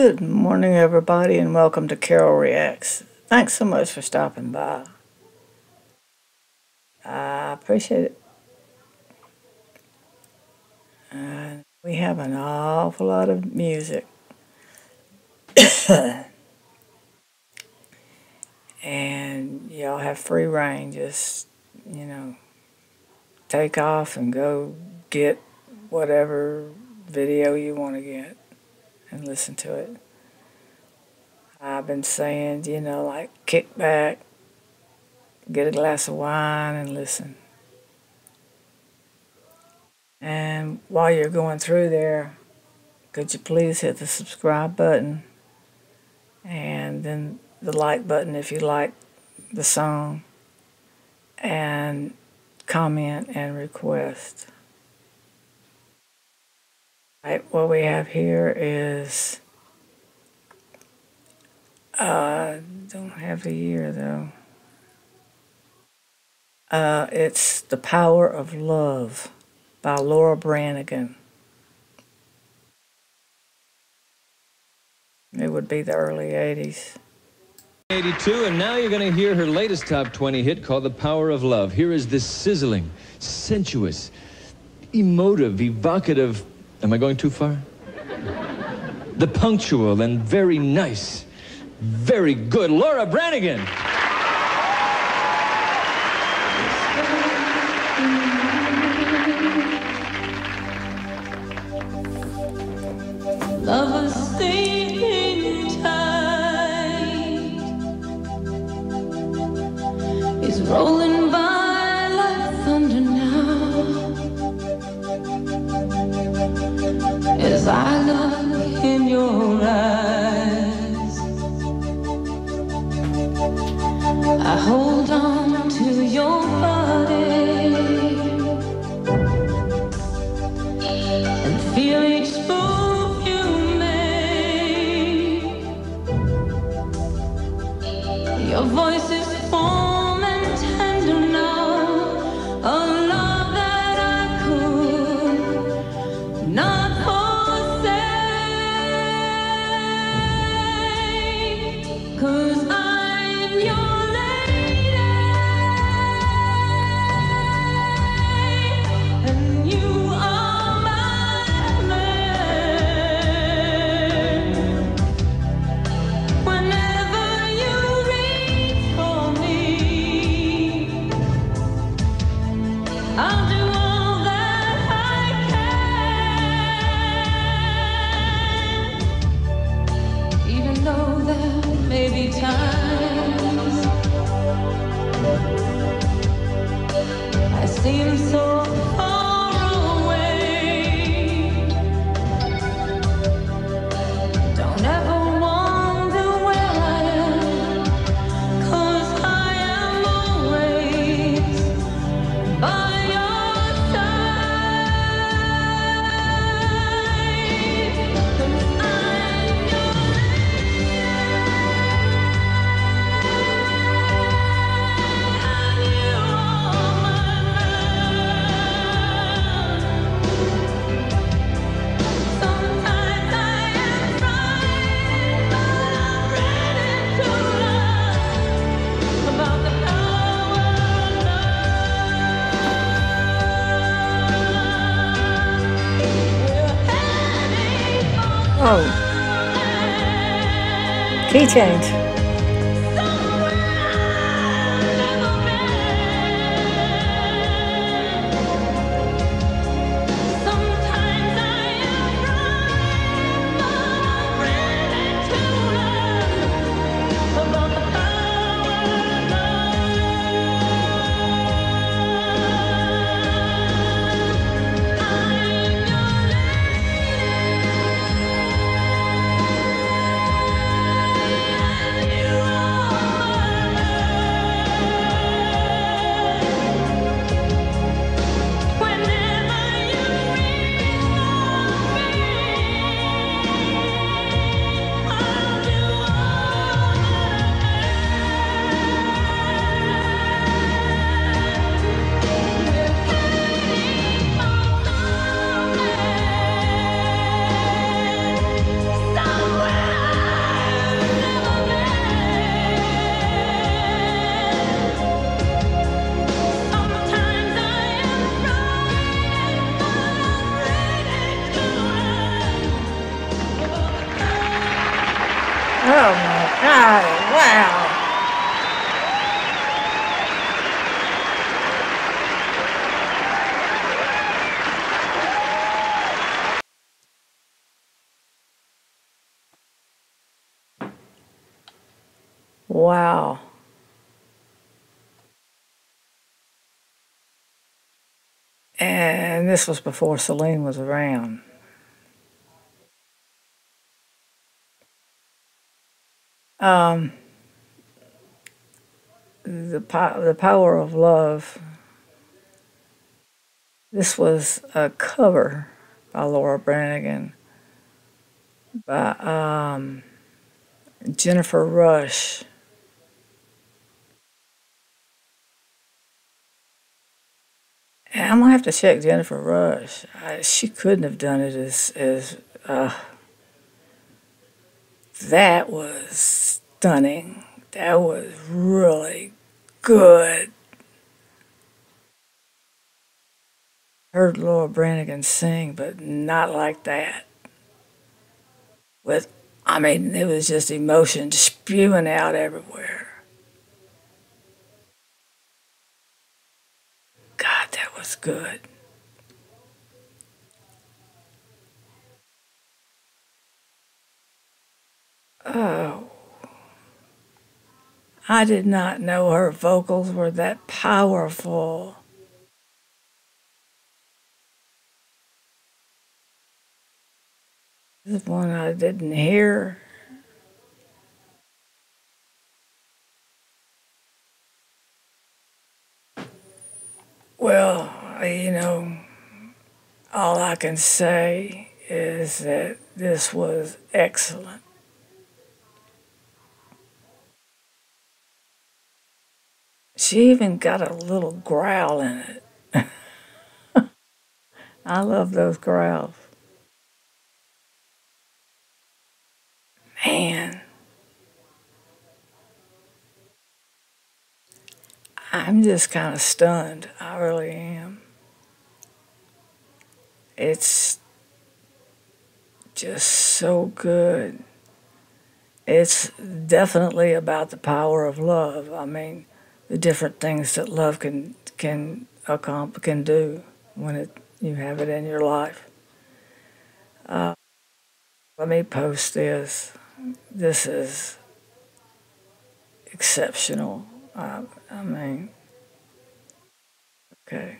Good morning, everybody, and welcome to Carole Reacts. Thanks so much for stopping by. I appreciate it. And we have an awful lot of music. and y'all have free reign. Just, you know, take off and go get whatever video you want to get and listen to it. I've been saying, you know, like kick back, get a glass of wine and listen. And while you're going through there, could you please hit the subscribe button and then the like button if you like the song and comment and request. Right, what we have here is, uh, don't have the year though. Uh, it's The Power of Love by Laura Branigan. It would be the early 80s. 82, and now you're going to hear her latest top 20 hit called The Power of Love. Here is this sizzling, sensuous, emotive, evocative Am I going too far? the punctual and very nice, very good Laura Branigan. Lovers sleeping I look in your eyes. I hold on to your body and feel each move you make. Your voice there may times. I seem so key wow. And this was before Celine was around. Um, the, po- the power of love. This was a cover by Laura Branigan by um, Jennifer Rush. And I'm gonna have to check Jennifer Rush. I, she couldn't have done it as as uh, that was stunning. That was really good. Heard Laura Branigan sing, but not like that. With, I mean, it was just emotion spewing out everywhere. God, that was good. Oh. I did not know her vocals were that powerful. This one I didn't hear. Well, you know, all I can say is that this was excellent. She even got a little growl in it. I love those growls. Man. I'm just kind of stunned. I really am. It's just so good. It's definitely about the power of love. I mean, the different things that love can can accomplish can do when it you have it in your life. Uh, let me post this. This is exceptional. Uh, I mean, okay.